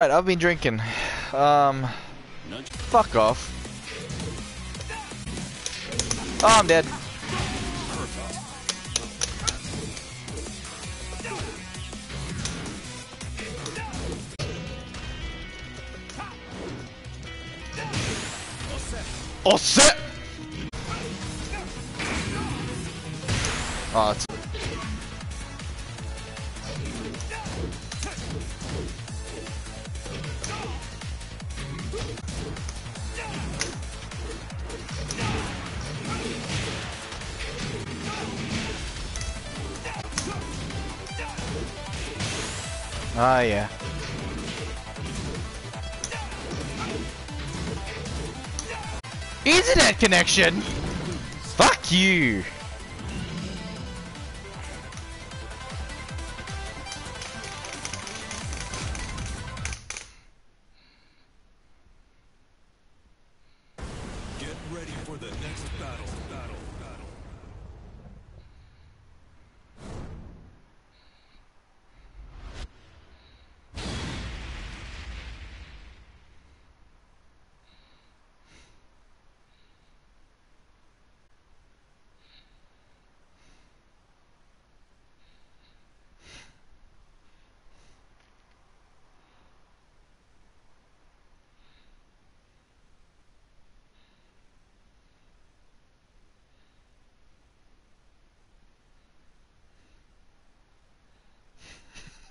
Right, I've been drinking. Um, fuck off. Oh, I'm dead. Oh, set! Oh, it's Ah, yeah. Internet connection! Fuck you!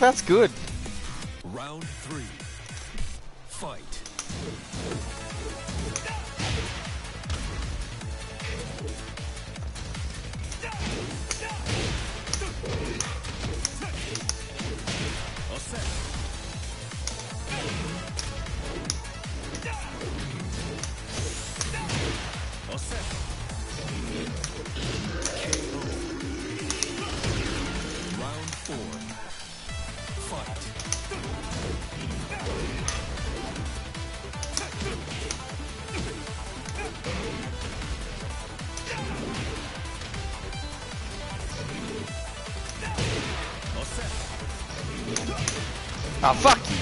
that's good. Oh, fuck you.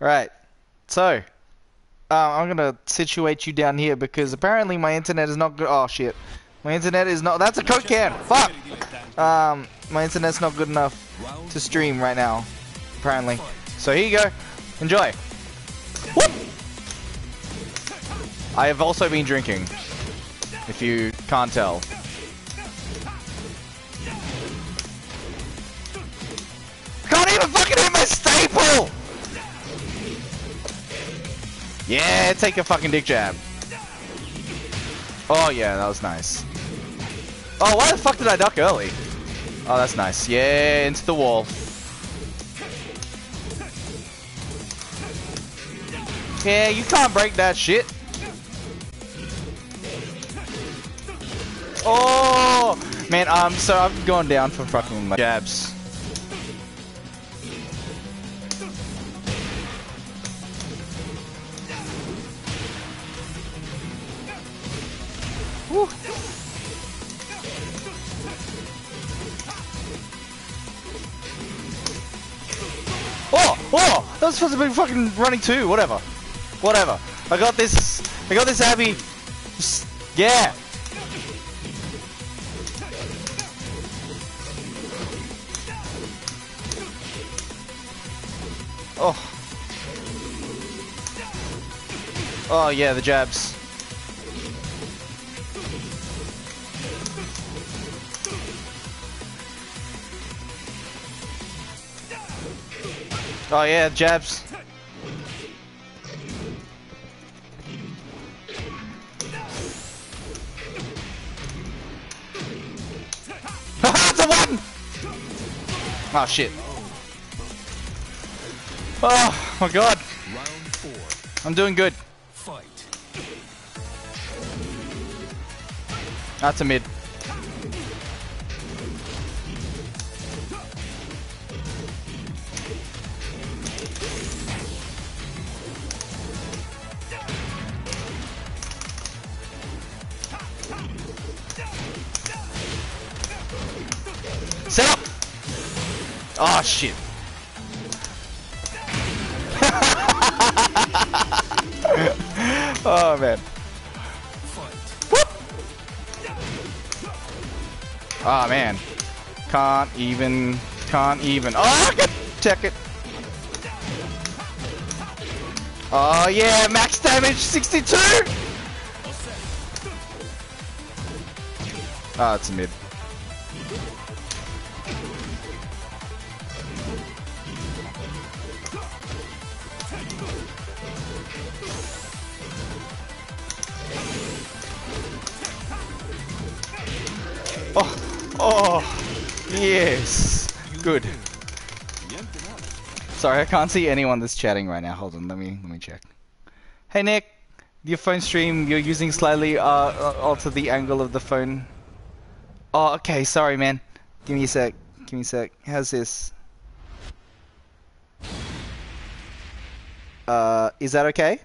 Right. So, um, I'm gonna situate you down here because apparently my internet is not good. Oh shit. My internet is not. That's a coke can. Fuck. Um, my internet's not good enough to stream right now. Apparently. So here you go. Enjoy. Whoop! I have also been drinking. If you can't tell. Yeah, take a fucking dick jab. Oh yeah, that was nice. Oh, why the fuck did I duck early? Oh, that's nice. Yeah, into the wall. Yeah, you can't break that shit. Oh, man, um, so I've gone down for fucking jabs. Supposed to be fucking running too. Whatever, whatever. I got this. I got this, Abby. Yeah. Oh. Oh yeah, the jabs. Oh yeah, jabs. A one! Oh shit. Oh my god, Round four. I'm doing good. Fight. That's a mid. Even. Can't even. Oh, check it. Oh yeah, max damage 62! Ah, it's a mid. Sorry, I can't see anyone that's chatting right now. Hold on, let me let me check. Hey Nick, your phone stream you're using slightly uh, uh alter the angle of the phone. Oh, okay. Sorry, man. Give me a sec. Give me a sec. How's this? Uh, is that okay?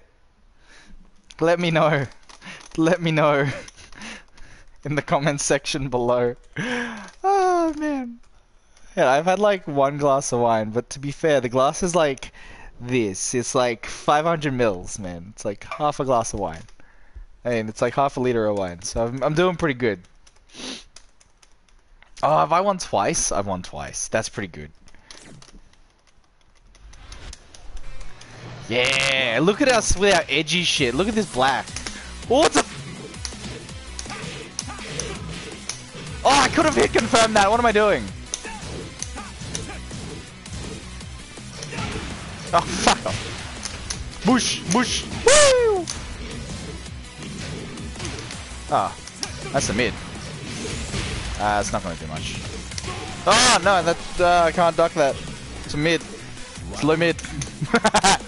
Let me know. Let me know in the comments section below. Oh man. Yeah, I've had like one glass of wine, but to be fair, the glass is like this. It's like 500 mils, man. It's like half a glass of wine. I mean, it's like half a liter of wine. So I'm, I'm doing pretty good. Oh, have I won twice? I've won twice. That's pretty good. Yeah, look at us with our edgy shit. Look at this black. Oh, a... Oh, I could have hit confirm that. What am I doing? Oh, fuck off. Bush, bush, woo! Ah, that's a mid. Ah, it's not gonna do much. Oh, no, that, uh, I can't duck that. It's a mid. It's low mid.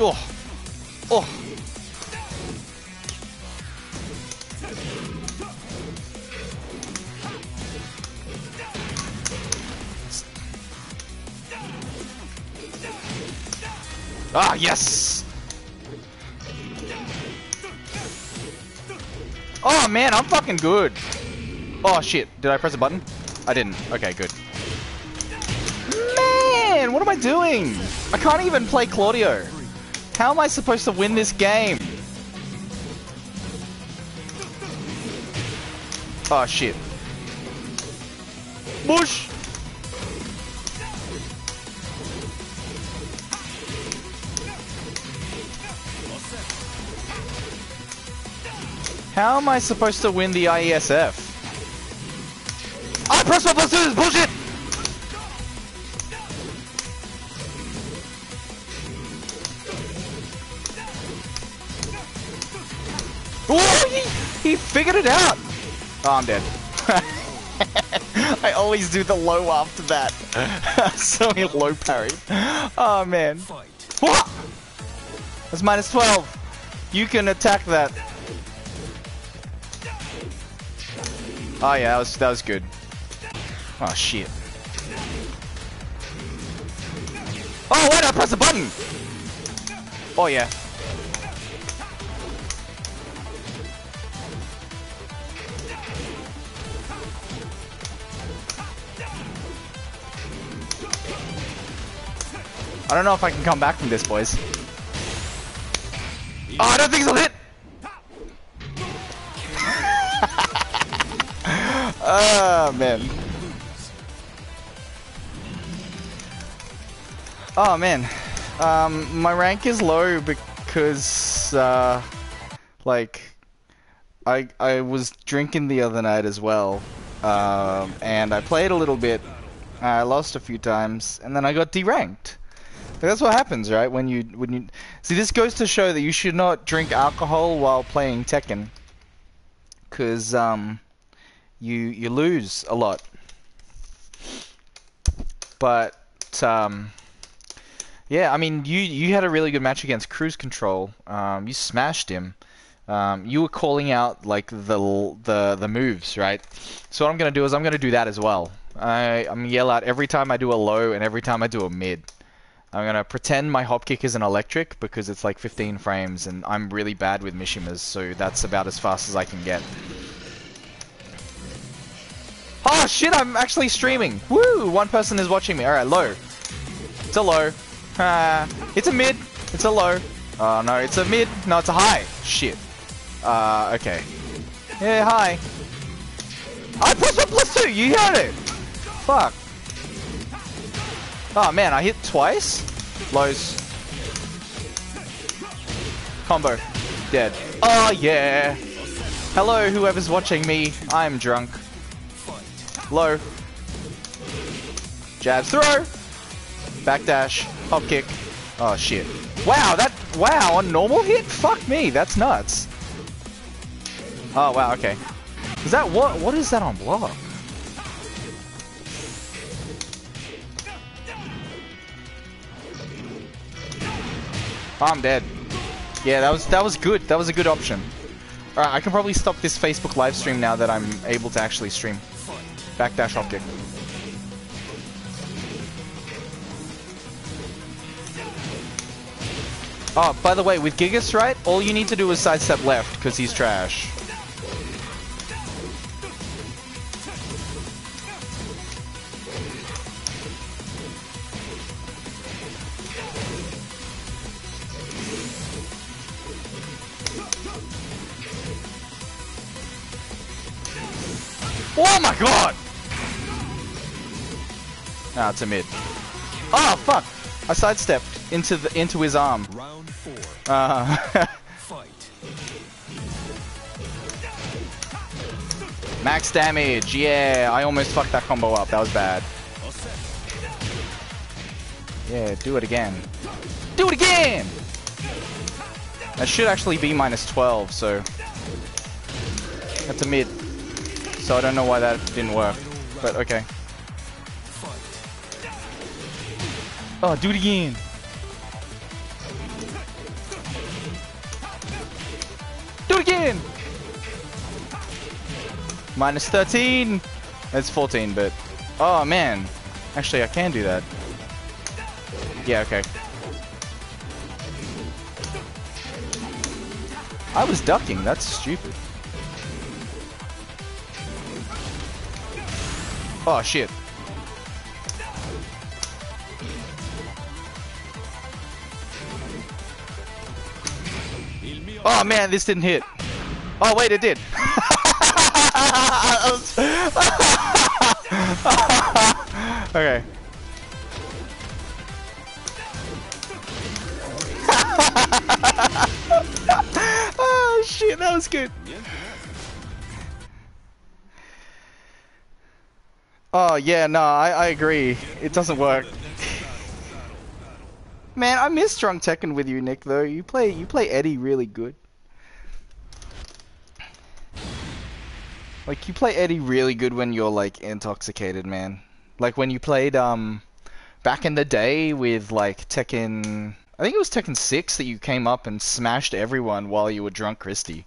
Oh, oh. Ah, yes! Oh man, I'm fucking good. Oh shit, did I press a button? I didn't. Okay, good. Man, what am I doing? I can't even play Claudio. How am I supposed to win this game? Oh shit. Bush! How am I supposed to win the IESF? I press one plus two is bullshit! Oh, he, he figured it out! Oh, I'm dead. I always do the low after that. so he low parry. Oh man. Fight. What? That's minus 12. You can attack that. Oh yeah, that was that was good. Oh shit. Oh wait, I press the button. Oh yeah. I don't know if I can come back from this, boys. Oh, I don't think so. Hit. Ah man. Oh man. Um, my rank is low because, uh, like, I I was drinking the other night as well, um, and I played a little bit. I lost a few times, and then I got deranked. That's what happens, right? When you when you see this goes to show that you should not drink alcohol while playing Tekken, because um, you you lose a lot. But um, yeah, I mean you you had a really good match against Cruise Control. Um, you smashed him. Um, you were calling out like the the the moves, right? So what I'm gonna do is I'm gonna do that as well. I I'm gonna yell out every time I do a low and every time I do a mid. I'm gonna pretend my hop kick is an electric because it's like 15 frames and I'm really bad with Mishimas, so that's about as fast as I can get. Oh shit, I'm actually streaming! Woo! One person is watching me. Alright, low. It's a low. Ah, it's a mid. It's a low. Oh no, it's a mid. No, it's a high. Shit. Uh, okay. Yeah, hi. I plus one plus two! You heard it! Fuck. Oh man, I hit twice? Lows. Combo. Dead. Oh yeah! Hello, whoever's watching me. I'm drunk. Low. Jabs throw! Backdash. Hop kick. Oh shit. Wow, that. Wow, on normal hit? Fuck me, that's nuts. Oh wow, okay. Is that what? What is that on block? I'm dead. Yeah, that was that was good. That was a good option. Alright, I can probably stop this Facebook live stream now that I'm able to actually stream. Backdash hop kick. Oh, ah, by the way, with Gigas, right? All you need to do is sidestep left, because he's trash. It's a mid. Oh fuck! I sidestepped into the into his arm. Round four. Uh, Fight. max damage. Yeah, I almost fucked that combo up. That was bad. Yeah, do it again. Do it again! That should actually be minus 12, so... That's a mid. So I don't know why that didn't work. But okay. Oh, do it again! Do it again! Minus 13! That's 14, but... Oh, man. Actually, I can do that. Yeah, okay. I was ducking, that's stupid. Oh shit. Oh man, this didn't hit. Oh wait, it did. Okay. oh shit, that was good. Oh yeah, no, I, I agree. It doesn't work. Man, I miss Drunk Tekken with you, Nick. Though you play, you play Eddie really good. Like you play Eddie really good when you're like intoxicated, man. Like when you played um back in the day with like Tekken I think it was Tekken 6 that you came up and smashed everyone while you were drunk Christy.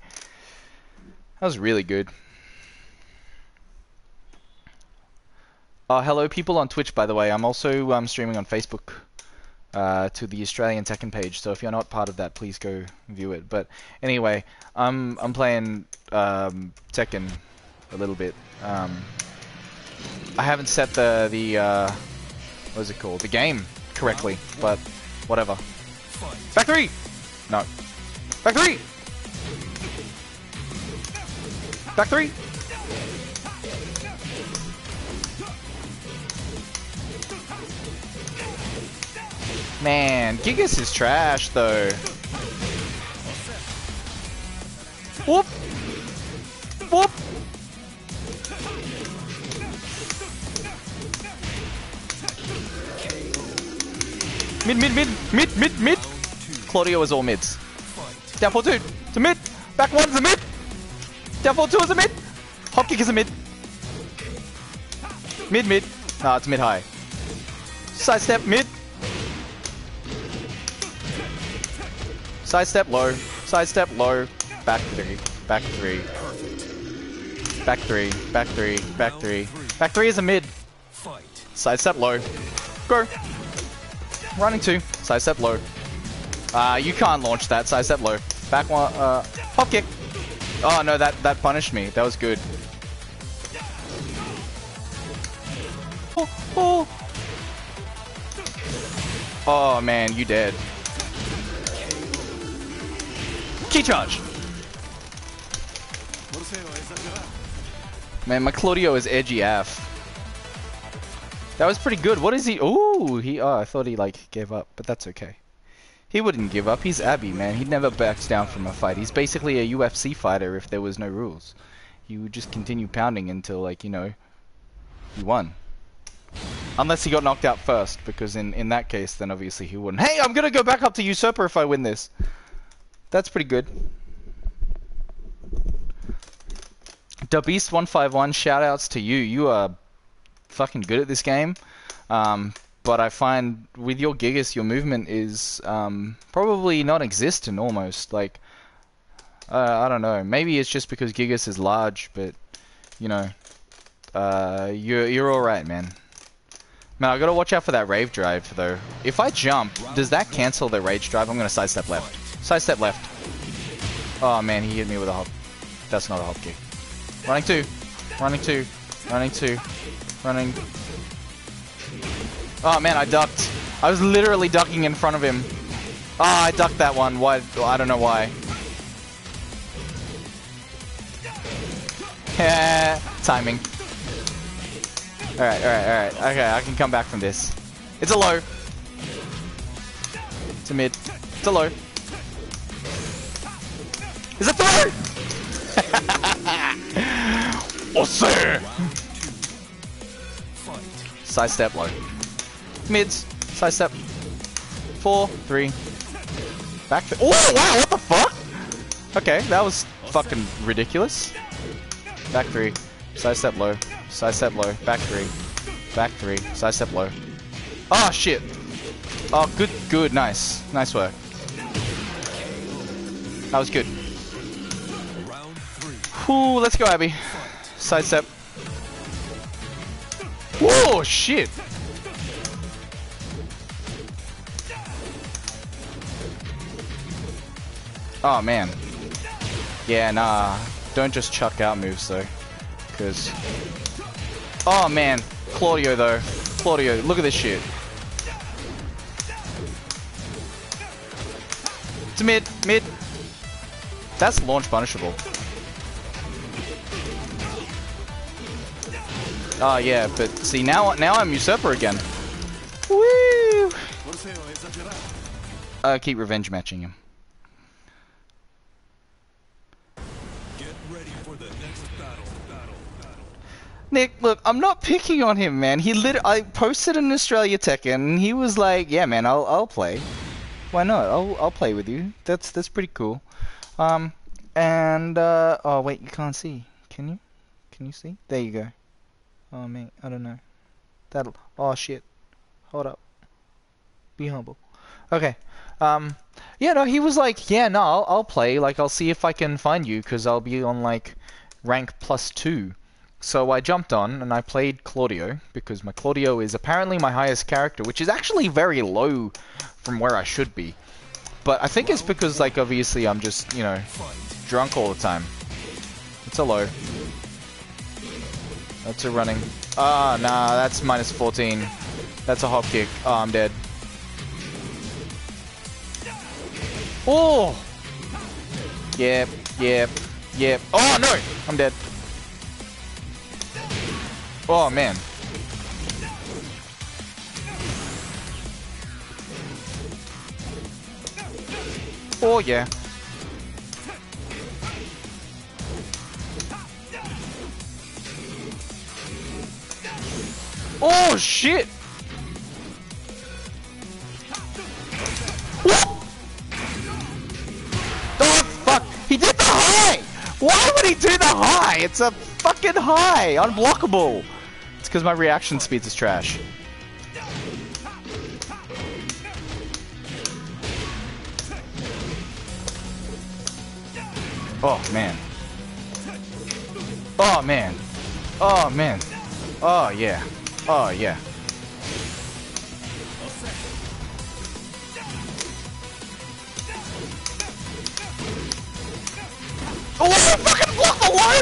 That was really good. Uh, hello people on Twitch by the way. I'm also um, streaming on Facebook uh, to the Australian Tekken page. So if you're not part of that, please go view it. But anyway, I'm I'm playing um, Tekken a little bit. Um, I haven't set the the uh, what is it called? The game correctly, but whatever. Back three. No. Back three. Back three. Man, Gigas is trash though. Whoop! Whoop! Mid, mid, mid, mid, mid, mid. Claudio is all mids. Down 4 2 to mid. Back 1 is a mid. Down 4 2 is a mid. Hop kick is a mid. Mid, mid. Nah, it's mid high. Side step mid. Side step low. Side step low. Back 3. Back 3. Back 3. Back 3. Back 3. Back 3 is a mid. Side step low. Go. Running two. Side step low. Uh, you can't launch that. Side step low. Back one. Uh, hop kick. Oh no, that that punished me. That was good. Oh, oh. oh man, you dead. Key charge. Man, my Claudio is edgy af. That was pretty good. What is he? Ooh, he. Oh, I thought he like gave up, but that's okay. He wouldn't give up. He's Abby, man. He never backs down from a fight. He's basically a UFC fighter if there was no rules. He would just continue pounding until, like, you know, he won. Unless he got knocked out first, because in, in that case, then obviously he wouldn't. Hey, I'm gonna go back up to Usurper if I win this. That's pretty good. Beast151, shoutouts to you. You are fucking good at this game. Um, but I find with your Gigas, your movement is um, probably non-existent almost. Like, uh, I don't know. Maybe it's just because Gigas is large, but you know, uh, you're you're all right, man. Man, I gotta watch out for that rage drive though. If I jump, does that cancel the rage drive? I'm gonna sidestep left. Sidestep left. Oh man, he hit me with a hop. That's not a hop kick. Running two. Running two. Running two. Running. Oh man, I ducked. I was literally ducking in front of him. Ah, oh, I ducked that one. Why? I don't know why. Yeah, timing. Alright, alright, alright. Okay, I can come back from this. It's a low. It's a mid. It's a low. It's it throw! oh, sir! Side step low. Mids. Side step. Four, three. Back. Oh, wow, what the fuck? Okay, that was fucking ridiculous. Back three. Side step low. Side step low. Back three. Back three. Side step low. Oh, shit. Oh, good, good, nice. Nice work. That was good. Whoo, let's go, Abby. Side step. Whoa, shit. Oh, man. Yeah, nah. Don't just chuck out moves, though. Because... Oh, man. Claudio, though. Claudio, look at this shit. It's mid. Mid. That's launch punishable. Oh yeah, but see now now I'm usurper again. Woo! Uh, keep revenge matching him. Nick, look, I'm not picking on him, man. He lit. I posted an Australia Tekken, and he was like, "Yeah, man, I'll I'll play. Why not? I'll I'll play with you. That's that's pretty cool." Um, and uh, oh wait, you can't see. Can you? Can you see? There you go. Oh man, I don't know. That'll. Oh shit. Hold up. Be humble. Okay. Um. Yeah, no, he was like, "Yeah, no, I'll, I'll play. Like, I'll see if I can find you, cause I'll be on like rank two. So I jumped on and I played Claudio because my Claudio is apparently my highest character, which is actually very low from where I should be. But I think it's because like obviously I'm just, you know, drunk all the time. It's a low. That's a running. Ah, nah, that's minus 14. That's a hop kick. Oh, I'm dead. Oh! Yep, yep, yep. Oh, no! I'm dead. Oh, man. Oh, yeah. Oh shit! What? Oh fuck! He did the high! Why would he do the high? It's a fucking high! Unblockable! It's because my reaction speed is trash. Oh man. Oh man. Oh man. Oh yeah. Oh yeah. Oh, what the fucking block the wall?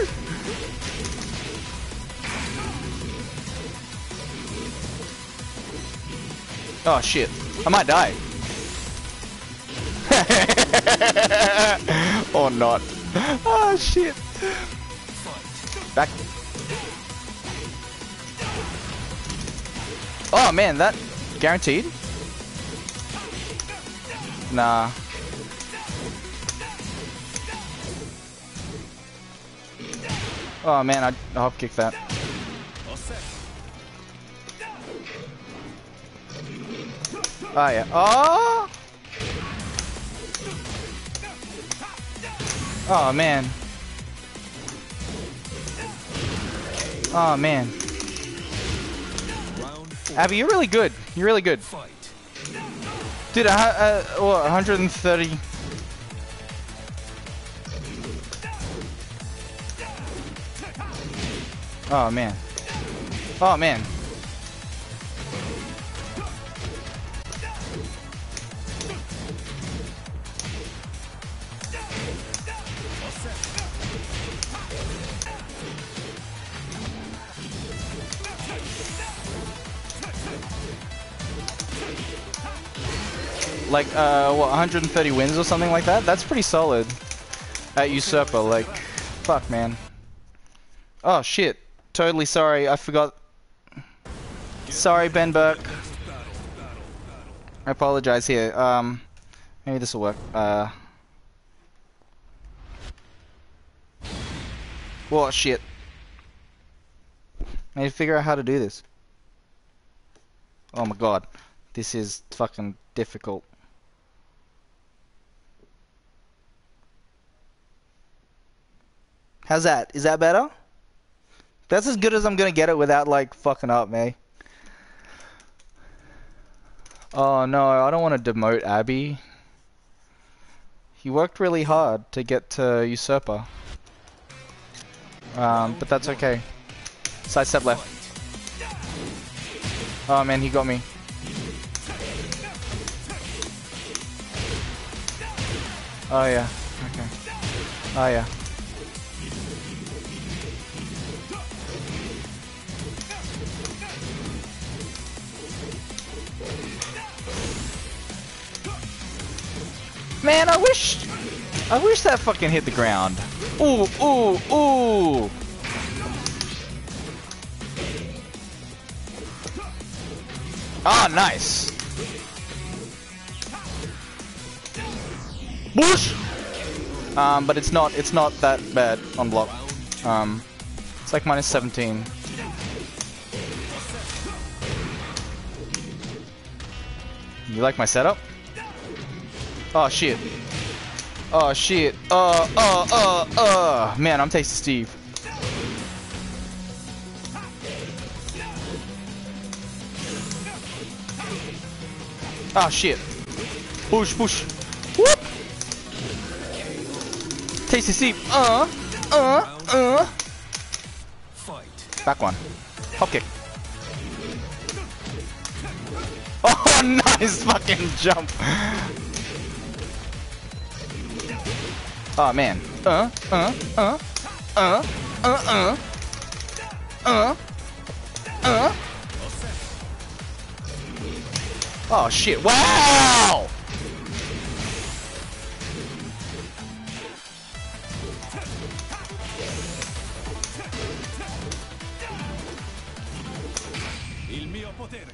Oh shit. I might die. or not. Oh shit. Oh man, that guaranteed? Nah. Oh man, I hop kick that. Oh yeah. Oh. Oh man. Oh man. Abby, you're really good. You're really good. Dude, uh, uh, what, 130. Oh man. Oh man. Like, uh, what, 130 wins or something like that? That's pretty solid. At Usurper, like, fuck, man. Oh, shit. Totally sorry, I forgot. Sorry, Ben Burke. I apologize here. Um, maybe this will work. Uh. What shit? I need to figure out how to do this. Oh my god. This is fucking difficult. How's that? Is that better? That's as good as I'm gonna get it without like fucking up, me. Oh no, I don't want to demote Abby. He worked really hard to get to Usurper. Um, but that's okay. Side step left. Oh man, he got me. Oh yeah, okay. Oh yeah. Man, I wish, I wish that fucking hit the ground. Ooh, ooh, ooh. Ah, nice. Bush. Um, but it's not it's not that bad on block. Um, it's like minus 17. You like my setup? Oh shit. Oh shit. Uh uh uh uh man, I'm Tasty Steve. Oh shit. Push, push. Whoop! Tasty Steve. Uh, uh, uh. Fight. Back one. Hop kick. Oh, nice fucking jump. Oh man. Uh, uh, uh, uh, uh, uh, uh, uh. Oh shit! Wow! Il mio potere.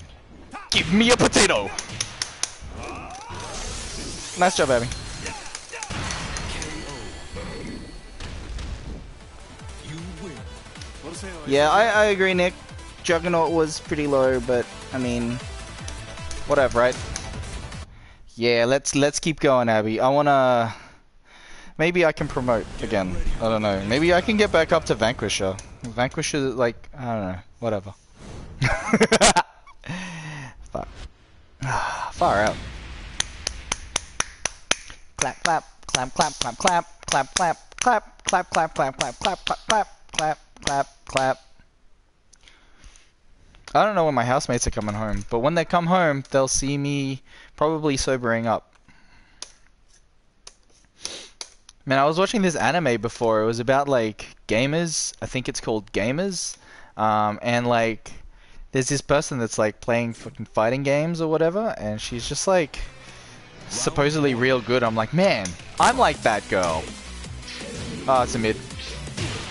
Give me a potato. Nice job, Abby. Ho Yeah, I, I agree, Nick. Juggernaut was pretty low, but I mean, whatever, right? Yeah, let's let's keep going, Abby. I wanna. Maybe I can promote again. I don't know. Maybe I can get back up to Vanquisher. Vanquisher, like I don't know. Whatever. Fuck. Far out. Clap, clap, clap, clap, clap, clap, clap, clap, clap, clap, clap, clap, clap, clap, clap, clap, clap, clap. I don't know when my housemates are coming home, but when they come home, they'll see me probably sobering up. Man, I was watching this anime before. It was about like gamers. I think it's called Gamers. Um, and like, there's this person that's like playing fucking fighting games or whatever, and she's just like supposedly real good. I'm like, man, I'm like that girl. Oh, it's a mid.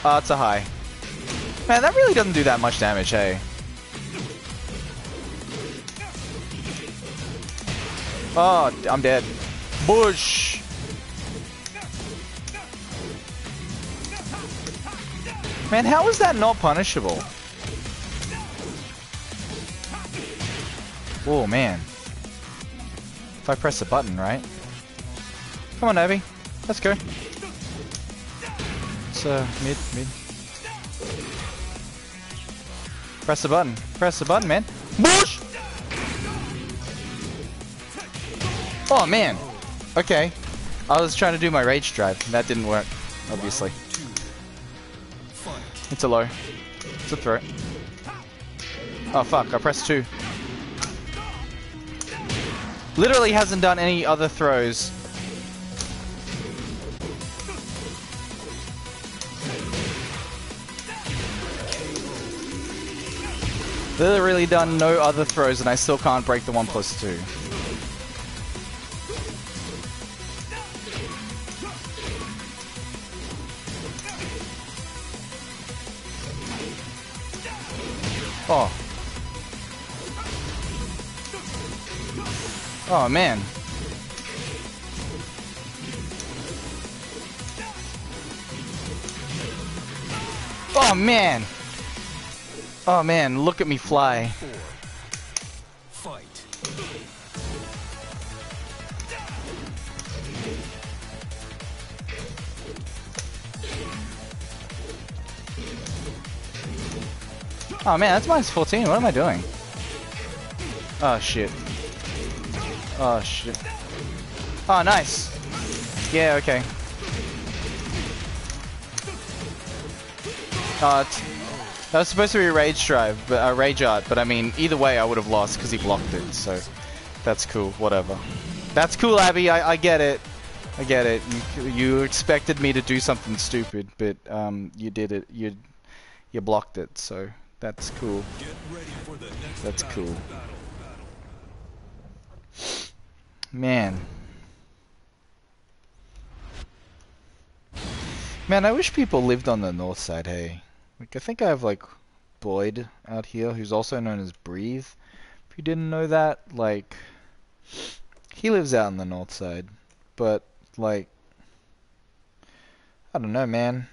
Oh, it's a high. Man, that really doesn't do that much damage, hey. Oh, I'm dead. Bush! Man, how is that not punishable? Oh, man. If I press the button, right? Come on, Abby. Let's go. It's, mid, mid. Press the button. Press the button, man. Bush! Oh, man. Okay. I was trying to do my rage drive. That didn't work, obviously. It's a low. It's a throw. Oh fuck, I pressed two. Literally hasn't done any other throws. Literally done no other throws and I still can't break the one plus two. Oh. Oh man. Oh man. Oh man, look at me fly. Oh man, that's minus 14. What am I doing? Oh shit. Oh shit. Oh nice. Yeah, okay. Uh, that was supposed to be a rage drive, but a rage art. But I mean, either way, I would have lost because he blocked it. So that's cool. Whatever. That's cool, Abby. I, I get it. I get it. You, you expected me to do something stupid, but um, you did it. You you blocked it. So that's cool. That's battle. cool. Battle. Battle. Man. Man, I wish people lived on the north side, hey. Like, I think I have, like, Boyd out here, who's also known as Breathe. If you didn't know that, like, he lives out in the north side, but like, I don't know, man.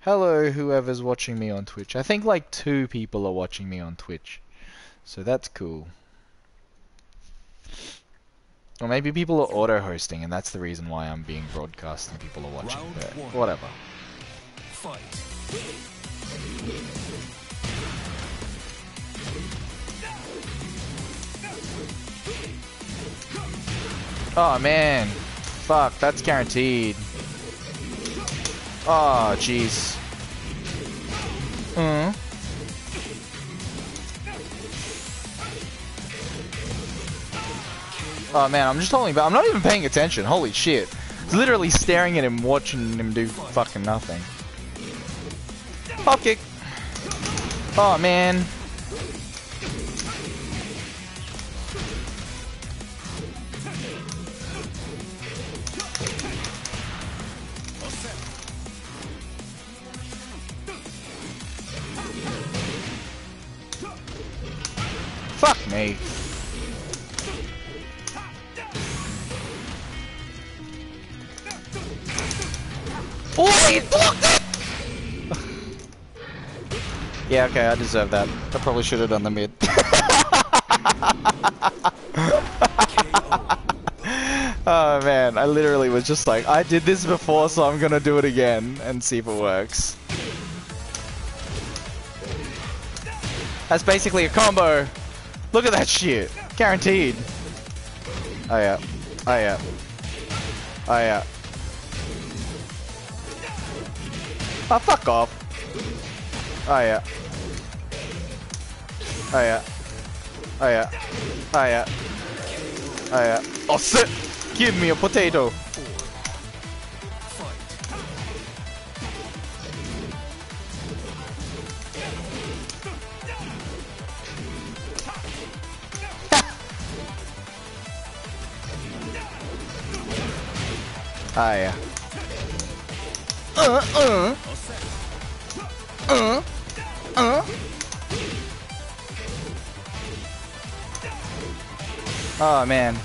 Hello, whoever's watching me on Twitch. I think like two people are watching me on Twitch, so that's cool. Or maybe people are auto-hosting, and that's the reason why I'm being broadcast and people are watching. But whatever. Fight. Oh man, fuck, that's guaranteed. Oh jeez. Hmm. Oh man, I'm just holding back. I'm not even paying attention. Holy shit. Literally staring at him, watching him do fucking nothing. Pop kick. Oh man. Fuck me. Yeah, okay, I deserve that. I probably should have done the mid. oh man, I literally was just like, I did this before, so I'm gonna do it again and see if it works. That's basically a combo. Look at that shit. Guaranteed. Oh yeah. Oh yeah. Oh yeah. Oh fuck off. Oh yeah. Oh yeah. Oh yeah. Oh yeah. Oh yeah. Oh shit! Give me a potato. Ah yeah. Uh uh uh uh. Oh man.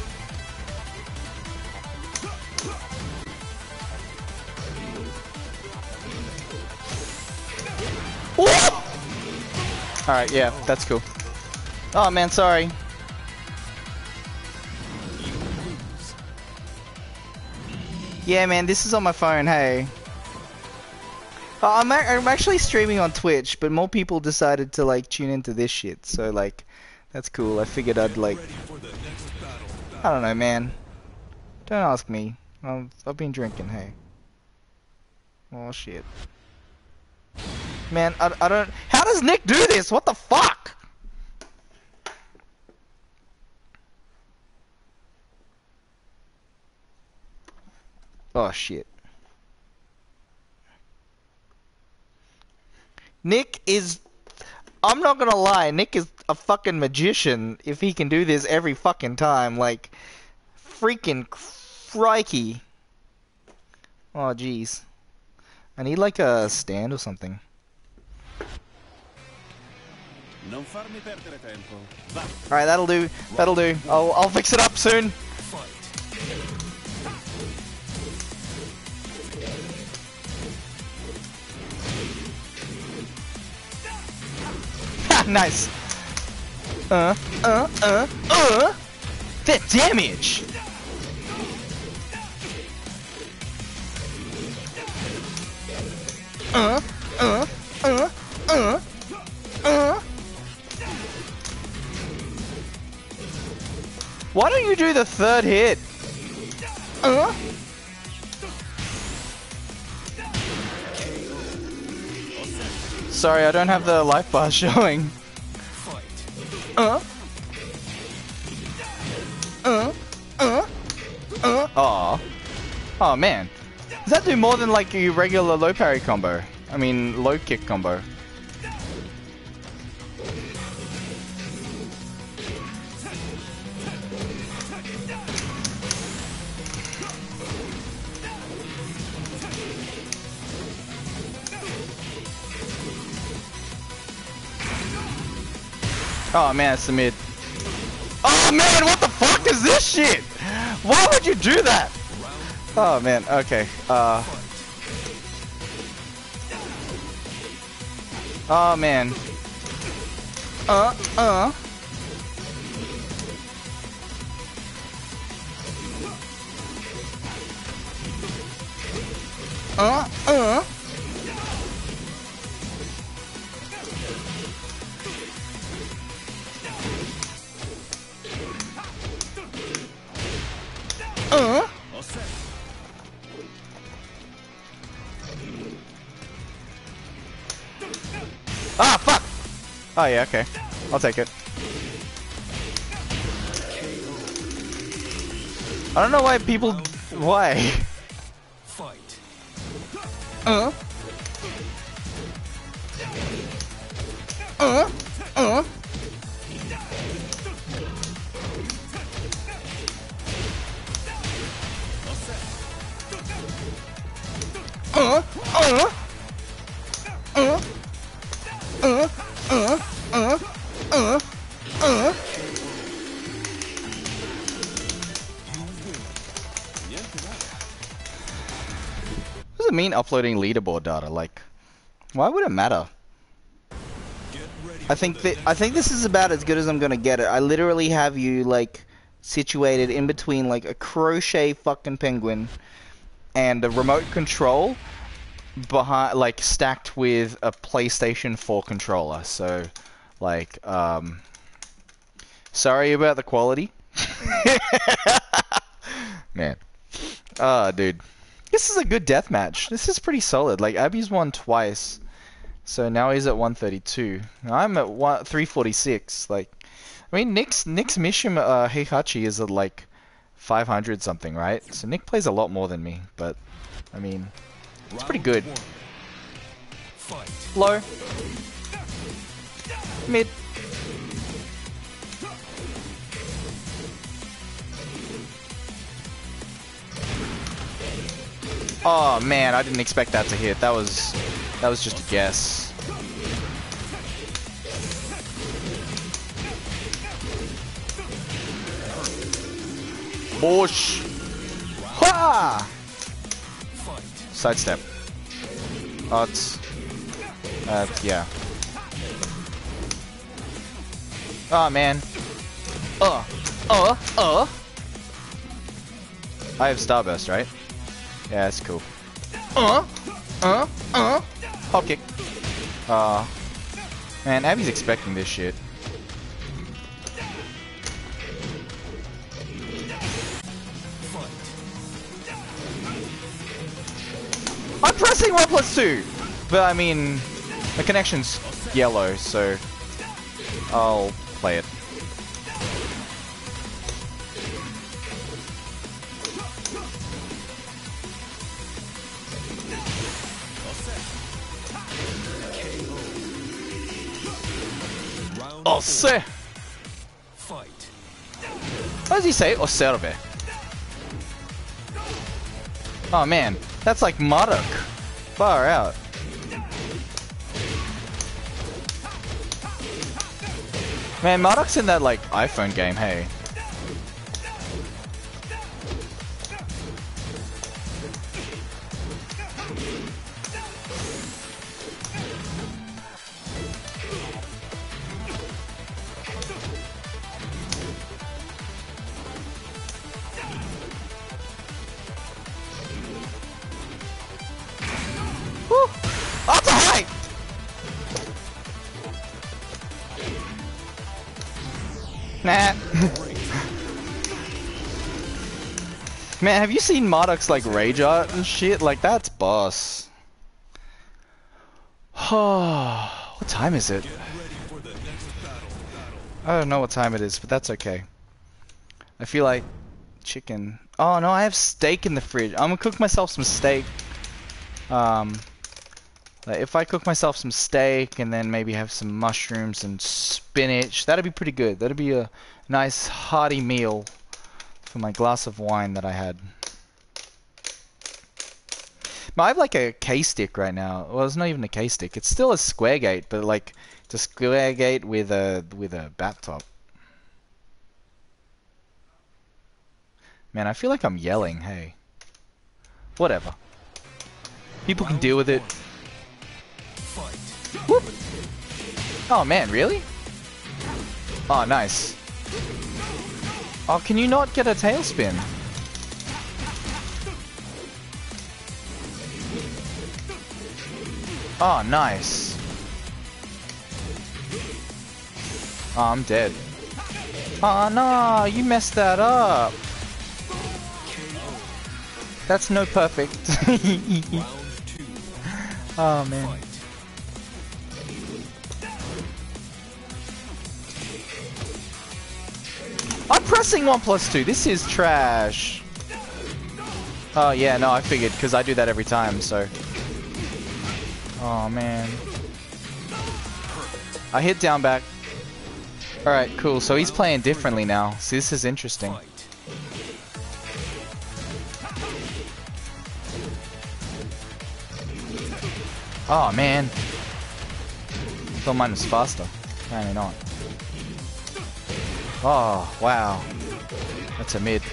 Alright, yeah, that's cool. Oh man, sorry. Yeah, man, this is on my phone. Hey. Uh, I'm I'm actually streaming on Twitch, but more people decided to like tune into this shit. So like, that's cool. I figured I'd like. I don't know, man. Don't ask me. I've, I've been drinking. Hey. Oh shit. Man, I, I don't. How does Nick do this? What the fuck? Oh shit. Nick is. I'm not gonna lie, Nick is a fucking magician if he can do this every fucking time. Like, freaking crikey. Oh jeez. I need like a stand or something. Non farmi perdere tempo. Va. Alright, that'll do. That'll do. I'll, I'll fix it up soon. Nice. Uh, uh, uh, uh. That damage. Uh, uh, uh, uh, uh. Why don't you do the third hit? Uh. Sorry, I don't have the life bar showing. Uh. Uh. Uh. Uh. Aw. Oh man. Does that do more than like a regular low parry combo? I mean, low kick combo. Oh man, it's the mid. Oh man, what the fuck is this shit? Why would you do that? Oh man, okay. Uh. Oh man. Uh, uh. Uh, uh. Oh yeah, okay. I'll take it. I don't know why people... Why? Fight. Uh. Uh. Uh. Uh. Uh. Uploading leaderboard data? Like, why would it matter? I think that I think this is about as good as I'm gonna get it. I literally have you like situated in between like a crochet fucking penguin and a remote control behind like stacked with a PlayStation 4 controller. So like um sorry about the quality. Man. Ah, dude. This is a good death match. This is pretty solid. Like Abby's won twice. So now he's at 132. I'm at one, 346. Like, I mean, Nick's Nick's Mishima uh, Heihachi is at like 500 something, right? So Nick plays a lot more than me, but I mean, It's pretty good. Low, mid. Oh man, I didn't expect that to hit. That was that was just a guess. Bush. Ha! Sidestep. It's... Uh, yeah. Oh, man. Uh. Uh. Uh. I have Starburst, right? Yeah, that's cool. Uh. Uh. Uh. Hop kick. Uh. Man, Abby's expecting this shit. I'm pressing 1 plus 2! But I mean, the connection's yellow, so I'll play it. Does he say? Oh, Osserve. Oh man, that's like Modok. Far out. Man, Modok's in that like iPhone game, hey. Man, have you seen Modok's like rage art and shit? Like that's boss. what time is it? I don't know what time it is, but that's okay. I feel like chicken. Oh no, I have steak in the fridge. I'm gonna cook myself some steak. Um, like if I cook myself some steak and then maybe have some mushrooms and spinach, that'd be pretty good. That'd be a nice hearty meal for my glass of wine that I had. I have like a K stick right now. Well, it's not even a K stick. It's still a square gate, but like it's a square gate with a with a bat top. Man, I feel like I'm yelling. Hey, whatever. People can deal with it. Whoop. Oh man, really? Oh, nice. Oh, can you not get a tailspin? Oh, nice. Oh, I'm dead. Oh, no, you messed that up. That's no perfect. oh, man. I'm pressing 1 plus 2. This is trash. Oh, yeah, no, I figured, because I do that every time, so... Oh, man. I hit down back. Alright, cool. So he's playing differently now. See, this is interesting. Oh, man. Thought mine was faster. Apparently not. Oh, wow. That's a mid.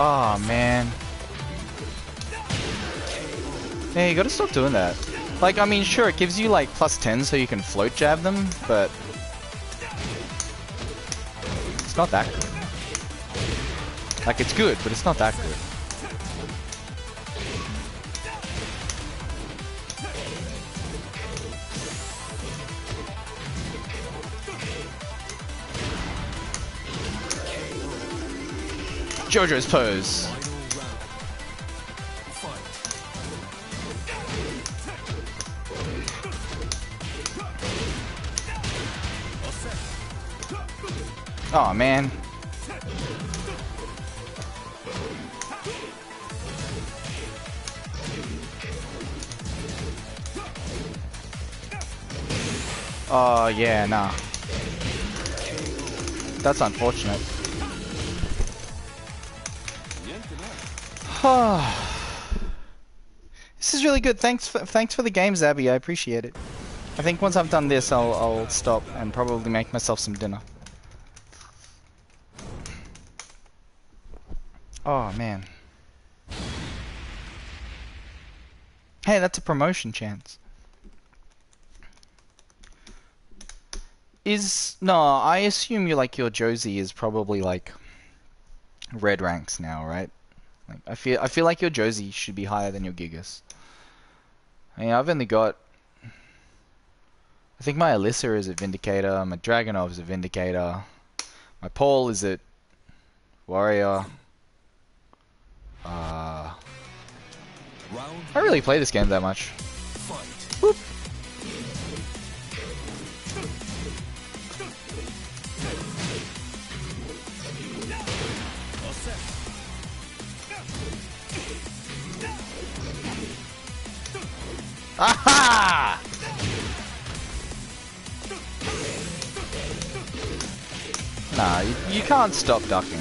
Oh, man. Hey, you gotta stop doing that. Like, I mean, sure, it gives you, like, plus 10 so you can float jab them, but... It's not that good. Like, it's good, but it's not that good. JoJo's pose. Oh man. Oh yeah, nah. That's unfortunate. this is really good. Thanks for, thanks for the games, Abby. I appreciate it. I think once I've done this, I'll, I'll stop and probably make myself some dinner. Oh, man. Hey, that's a promotion chance. Is... No, I assume you like your Josie is probably like red ranks now, right? Like, I feel I feel like your Josie should be higher than your Gigas. I mean, I've only got. I think my Alyssa is a Vindicator, my Dragunov is a Vindicator, my Paul is a Warrior. Uh, I really play this game that much. Whoop. Aha! Nah, you, you can't stop ducking.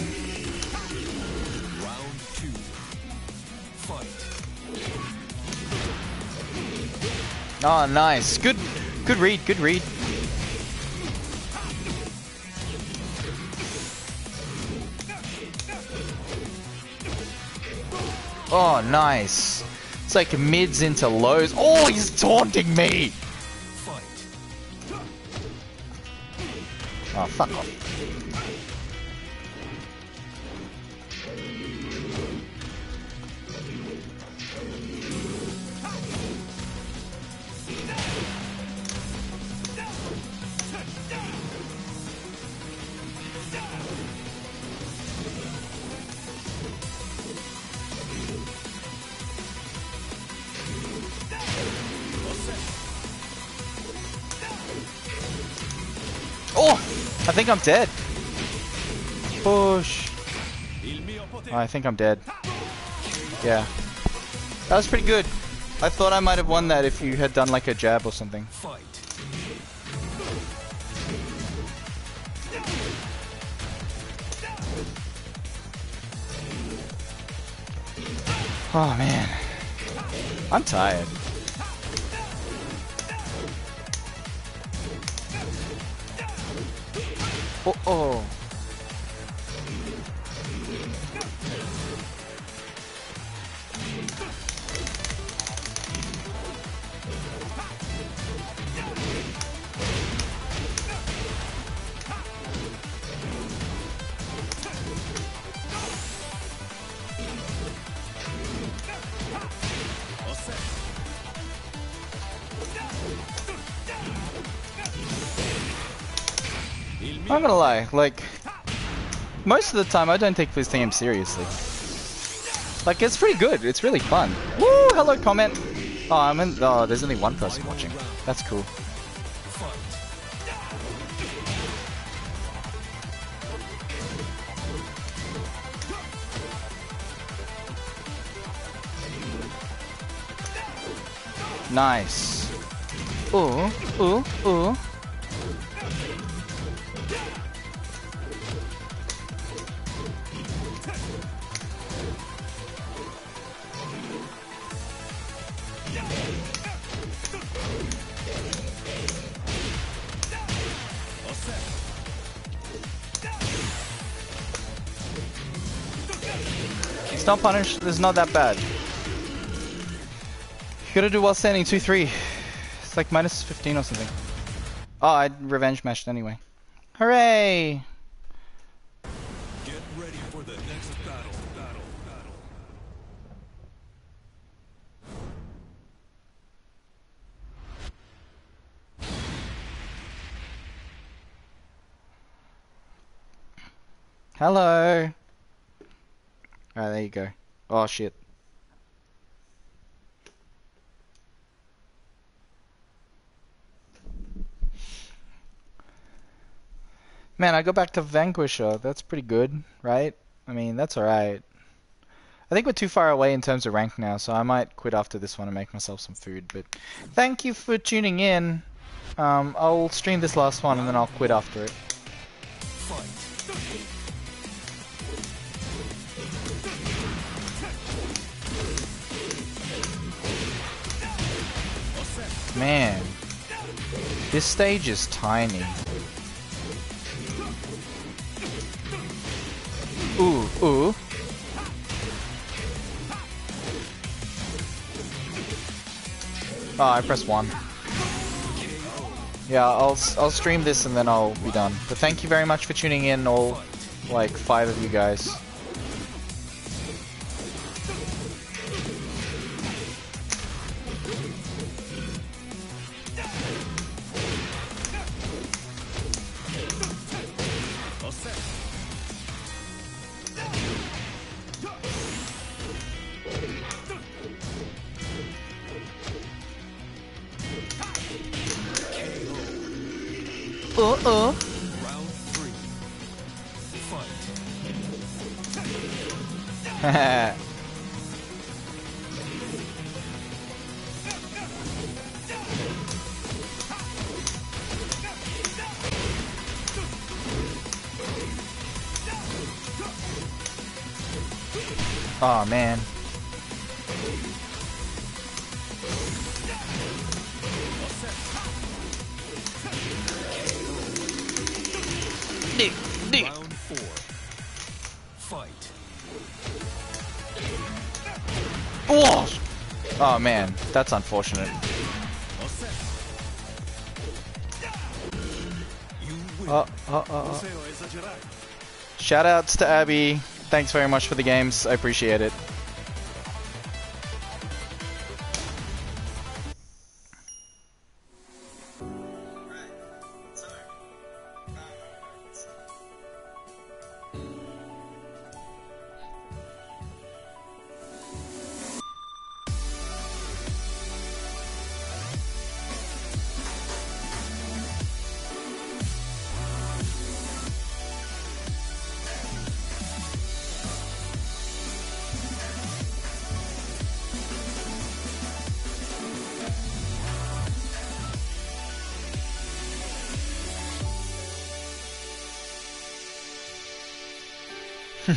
Oh, nice. Good, good read. Good read. Oh, nice. It's like mids into lows. Oh, he's taunting me. Oh, fuck off. Think I'm dead. Push. Oh, I think I'm dead. Yeah. That was pretty good. I thought I might have won that if you had done like a jab or something. Fight. Oh man. I'm tired. Oh oh. Like most of the time I don't take this game seriously. Like it's pretty good, it's really fun. Woo! Hello comment. Oh, I'm in. Oh, there's only one person watching. That's cool. Nice. Ooh, ooh, ooh. It's not punished. It's not that bad. You gotta do well standing 2-3. It's like minus 15 or something. Oh, I revenge matched anyway. Hooray! Get ready for the next battle. Battle. Battle. Hello! Alright, there you go. Oh shit. Man, I go back to Vanquisher. That's pretty good, right? I mean, that's alright. I think we're too far away in terms of rank now, so I might quit after this one and make myself some food. But thank you for tuning in. Um, I'll stream this last one and then I'll quit after it. This stage is tiny. Ooh, ooh. Oh, I pressed one. Yeah, I'll I'll stream this and then I'll be done. But thank you very much for tuning in, all like five of you guys. That's unfortunate. Win. Uh, uh, uh, uh. Shoutouts to Abby. Thanks very much for the games. I appreciate it.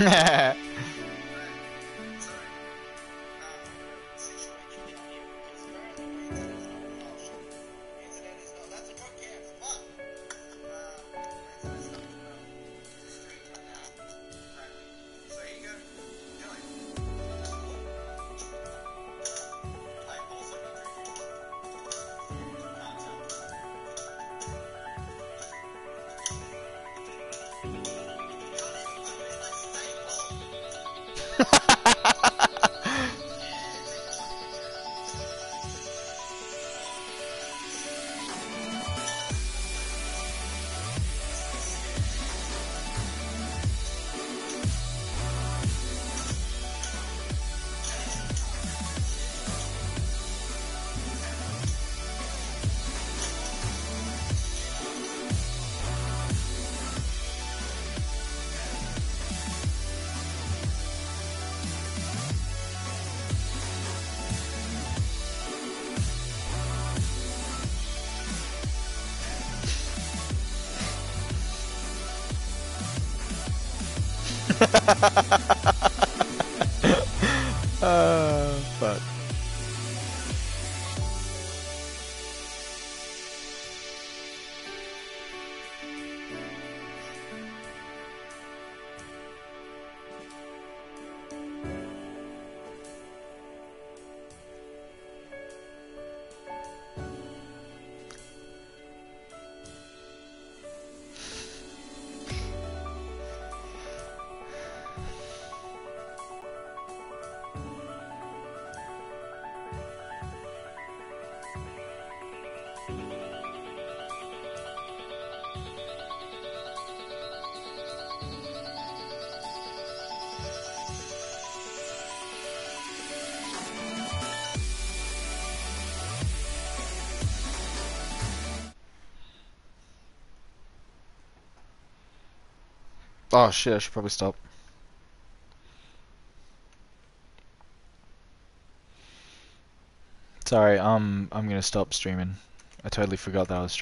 Uh, fuck. Oh shit, I should probably stop. Sorry, um, I'm gonna stop streaming. I totally forgot that I was